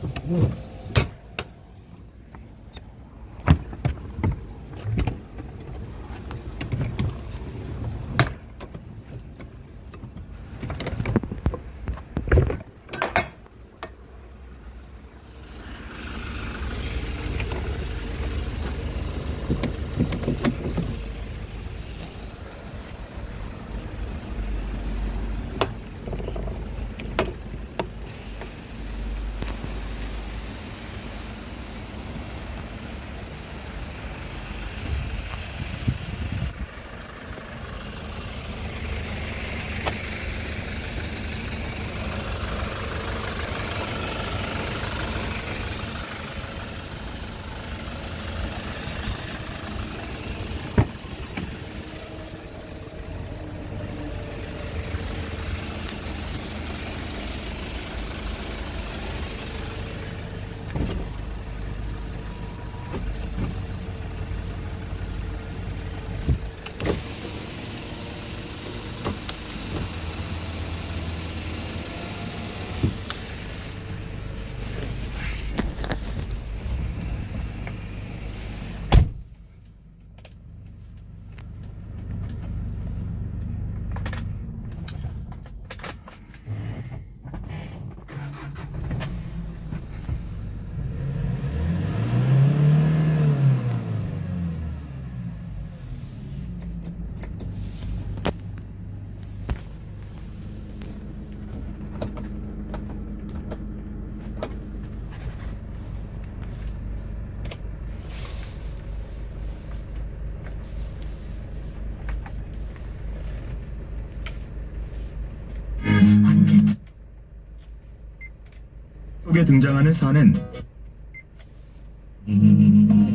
Hum. 속에 등장하는 산은 음.